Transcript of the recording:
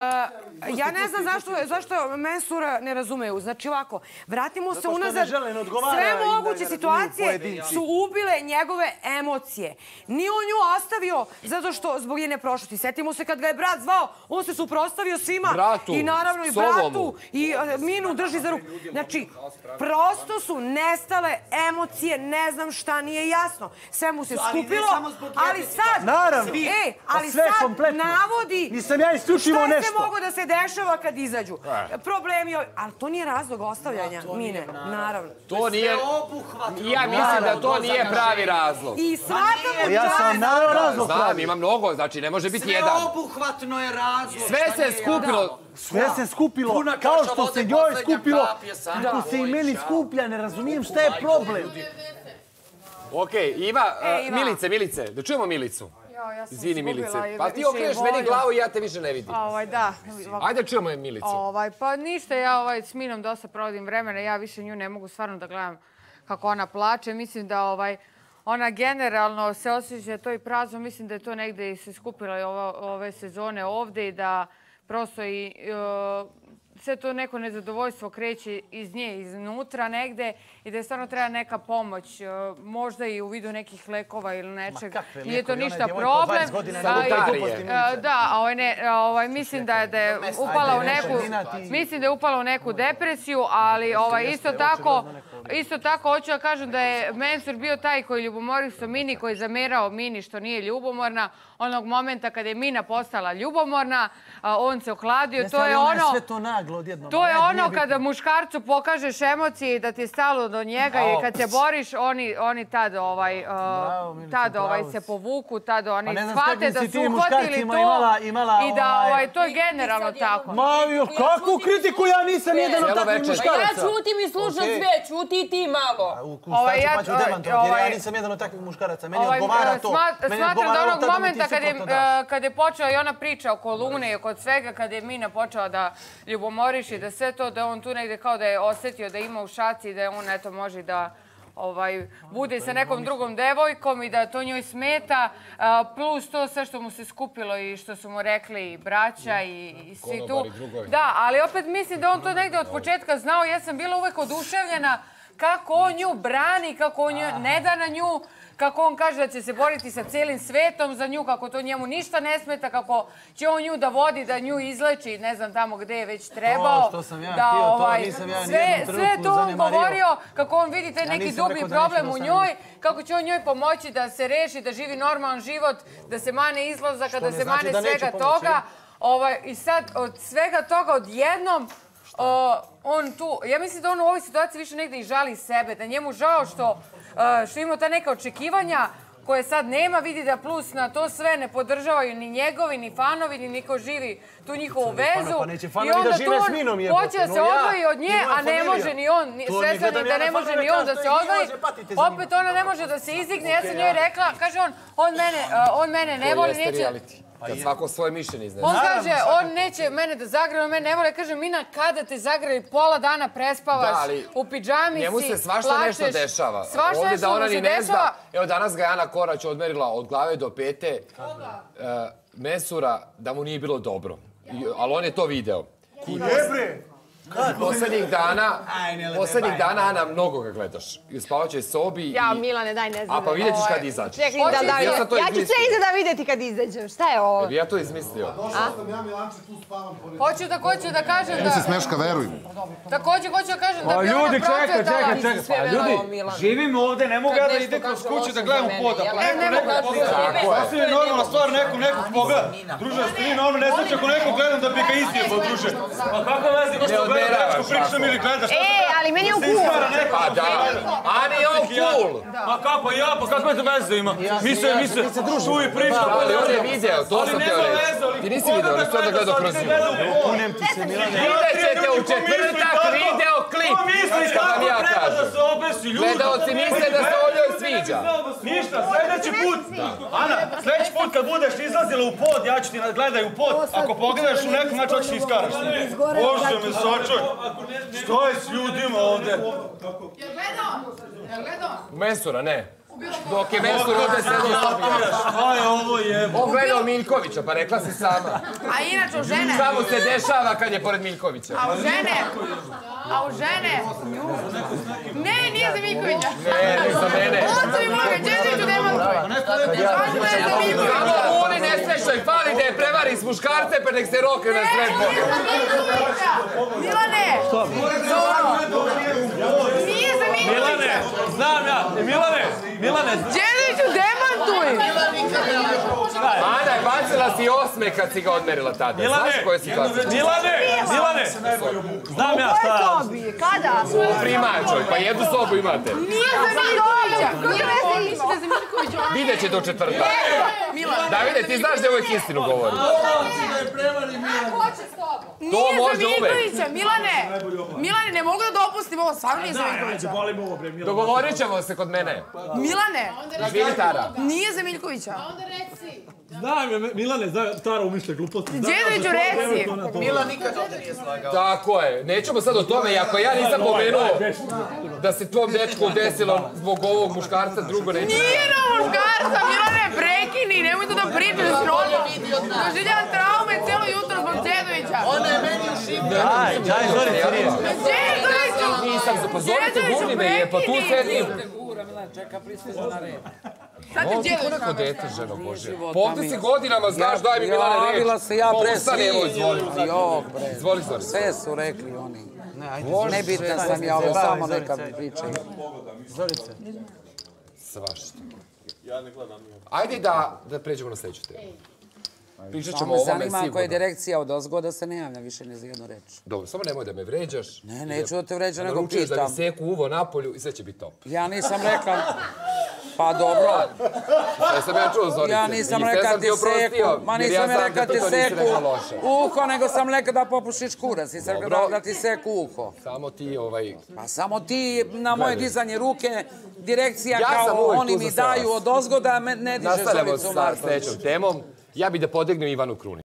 Uh Ja ne znam zašto, zašto Mensura ne razumeju. Znači ovako, vratimo se unazad. Sve moguće situacije su ubile njegove emocije. Nije on nju ostavio zato što zbog njene prošlosti. Setimo se kad ga je brat zvao, on se suprostavio svima. Bratu, I naravno i bratu. I Minu drži za ruku. Znači, prosto su nestale emocije, ne znam šta nije jasno. Sve mu se skupilo, ali sad... Naravno, e, ali sad navodi... Nisam ja isključivo nešto se mogu da se dešava kad izađu. Problemi, ali to nije razlog ostavljanja mine, naravno. To nije... Ja mislim da to nije pravi razlog. I svakako Ja sam naravno razlog pravi. Znam, ima mnogo, znači ne može biti jedan. Sveobuhvatno je razlog. Sve se skupilo. Sve se skupilo, kao što se njoj skupilo, tako se i meni skuplja, ne razumijem šta je problem. Okej, ima, Milice, Milice, da čujemo Milicu. Ja sam Izvini, Milice. Pa ti volju. meni glavu i ja te više ne vidim. Ovaj, da. Ajde čujemo je Milicu. Ovaj, pa ništa, ja ovaj, s Minom dosta provodim vremena, ja više nju ne mogu stvarno da gledam kako ona plače. Mislim da ovaj, ona generalno se osjeća to i prazno, mislim da je to negde i se skupila ove sezone ovde i da prosto i e, sve to neko nezadovoljstvo kreće iz nje, iznutra negde i da je stvarno treba neka pomoć, e, možda i u vidu nekih lekova ili nečeg. kakve Nije to ništa djevojka od 20 problem. godina, A, ne i- e, Da, a ovaj, ne, ovaj, mislim da je, da je upala u neku, mislim da je upala u neku depresiju, ali ovaj, isto tako, isto tako hoću da kažem da je Mensur bio taj koji ljubomorisao Mini, koji je zamerao Mini što nije ljubomorna. Onog momenta kada je Mina postala ljubomorna, a, on se ohladio. To je ono... sve to naglo odjednom. To je ono kada muškarcu pokažeš emocije i da ti je stalo do njega i kad se boriš, oni, oni tad, ovaj, Bravo, Milice, tad ovaj, se povuku, tad oni Pa s shvate da su ti uhvatili to imala- imala, i da ovaj- ovaj, to je generalno tako. Ma, jo, kakvu kritiku ja nisam jedan od takvih muškaraca. Ja čutim i slušam sve, čuti i ti malo. Ovaj, ja- ću demantovati, jer ja ovaj- nisam jedan od takvih muškaraca. Meni Ovaj, odgovara e, to. sma- Meni Smatram da odgovara onog da ti momenta kad je, e, kad je počela i ona priča oko Lune i oko svega, kad je Mina počela da ljubomoriši, da sve to, da on tu negde kao da je osjetio da ima u šaci i da on eto može da ovaj, bude sa nekom drugom devojkom i da to njoj smeta, a, plus to sve što mu se skupilo i što su mu rekli i braća i, i svi tu. Da, ali opet mislim da on to negde od početka znao. Ja sam bila uvek oduševljena kako on nju brani, kako on nju ne da na nju, kako on kaže da će se boriti sa cijelim svetom za nju, kako to njemu ništa ne smeta, kako će on nju da vodi, da nju izleči, ne znam tamo gde je već trebao. To što sam ja htio, to nisam ja sve, sve to on govorio, kako on vidi taj Ja neki dublji da problem u da njoj, kako će on njoj pomoći da se reši, da živi normalan život, da se mane izlazaka, da se znači mane da svega toga. Ovaj, I sad od svega toga odjednom o, on tu, ja mislim da on u ovoj situaciji više negde i žali sebe, da njemu žao što, e, što ima ta neka očekivanja koje sad nema, vidi da plus na to sve ne podržavaju ni njegovi, ni fanovi, ni niko živi tu njihovu vezu. pa neće I fanovi da žive s Minom, jebote, Hoće da se odvoji od nje, a ne može ni on, sve da ne može ni on da se odvoji. Opet ona ne može da se izdigne. Ja sam njoj rekla, kaže on, on mene, e, on mene ne To voli, jeste neće... reality. Kad svako svoje mišljenje iznese. On kaže, on neće mene da zagrali, on mene ne vole. Kaže, Mina, kada te zagrali, pola dana prespavaš Da, ali u pidžami si, Njemu se svašta nešto plačeš. dešava. Svašta Ovdje nešto da ona mu ni ne dešava. zna. Evo danas ga je Ana Korać odmerila od glave do pete. e, Mesura da mu nije bilo dobro. I- Ali on je to video. Jebre! Poslednjih dana, poslednjih dana, Ana, mnogo ga gledaš. I u spavaćoj sobi. Ja, i- Milane, daj ne znam. A pa vidjet ćeš Ovaj, kad izađeš. Čekaj, da, da, Ja sam ja ću sve iza da vidjeti kad izađem. Šta je ovo? Bi ja to izmislio. Hoću također da kažem da... se smeška, veruj mi. Također hoću da kažem da Pa ona ljudi, čekaj, čekaj, čekaj. Pa ljudi, živim ovde, ne mogu ja da idem kroz kuću da gledam u pod. Ako neko ne mogu nekog pogleda, sasvim je normalna stvar, neko nekog pogleda. Druže, ste vi normalno, ne znači ako nekog gledam da bi ga istijebo, druže. Pa kako vezi, ko što dečko, pričam ili gledaš? E, ali meni je u Se neko. Pa da, Ani je on cool. Pa kako ja, pa kakve to veze ima? Mi se, mi se, tu i priča. Ali on je video, to sam te nema reći. veze, ali Ti nisi video, ali sve da gledao sad, kroz ne u? Kunem ti se, Milane. Vidjet ćete u ko misli. Ko kako ja treba da se obesi, ljudi? Gledaoci misle da se o njoj sviđa. Ništa, sljedeći put, Ana, sljedeći put kad budeš izlazila u pod, ja ću ti gledaj u pod, ako pogledaš u nekom, znači hoćeš iskaraš. Bože me sačuj, što je s ljudima ovde? Jel gledao? Jel gledao? Mesura, ne. Dok je Mesura ovde sedao sa mnom. Šta je ovo jebo? On gledao Miljkovića, pa rekla si sama. A inače u žene, Samo se dešava kad je pored Miljkovića. a u žene, a u žene, ne, nije za Miljkovića. Ne, ne za mene. Ocovi moga, Đedoviću demantuj. Kažu da je za Miljkovića muškarce, pa nek se roke na sredbu. Ne, Milane! Zoro! Nije za Milane! Milane, znam ja! Milane, Milane! Dželiću, demantuj! Milane, si osme kad si ga odmerila tada. Milane, Znaš koje si klasa? Milane, Milane! Znam ja šta. U sobi, kada? U primačoj, pa jednu sobu imate. Nije za Miljković! Nije za Miljković! Vidjet ćete u četvrta. Milane, Davide, ti znaš da je uvijek istinu govori. Ne, ne, ne, ne, ne, ne, ne, Nije može za uvek. Miljkovića. Milane, Milane, ne mogu da dopustim ovo, stvarno nije za Miljkovića. Volim ovo bre, Milane. Dogovorit ćemo se kod mene. Milane, Živili Tara. nije za Miljkovića. Znam ja, Milane, znam, Tara umišlja gluposti. Đedoviću, reci. Mila nikad ovdje nije slagao. Tako je. Nećemo sad o tome, ako ja nisam pomenuo da se tvom dečku desilo zbog ovog muškarca, drugo neću. Nije na muškarca, Milane, prekini, nemoj to da pričaš, srono. Doživljavam traume cijelo jutro zbog Đedovića. Ona je meni u šibu. Daj, daj, Zorice, nije. Đedoviću! Nisam se pozorite, gurni me je, pa tu sedim. Sad je Ovdje ko Đedović neko na dete, ženo Bože. Pa ovdje si godinama, znaš, daj mi Ja- Milane reč. Javila se ja Pa pre evo, svih izvoli. bre. Izvoli, Zori. Sve su rekli oni. Nebitan sam ja, ovo samo neka mi pričaju. Svašta. Ajde da, da pređemo na sljedeću temu. Pričat ćemo o me ovome zanima ako je sigurno. direkcija od ozgo da se ne javlja više ni za jednu reč. Dobro, samo nemoj da me vređaš. Ne, neću da te vređam, nego Naručuješ da mi pitam. seku uvo napolju i sve će biti top. Ja nisam rekla... Pa dobro, Ja sam ja čuo, Zorice. ja nisam I rekla ti seku, ma nisam ja rekla ti seku uho, nego sam rekla da popušiš kurac, nisam rekla da, ti seku uho. Samo ti ovaj... Pa samo ti na moje dizanje ruke, direkcija Ja kao oni mi daju od ozgoda, me ne dižeš Nastavljamo Zoricu sa Marković. sljedećom temom. Ja bih da podignem Ivanu Kruni.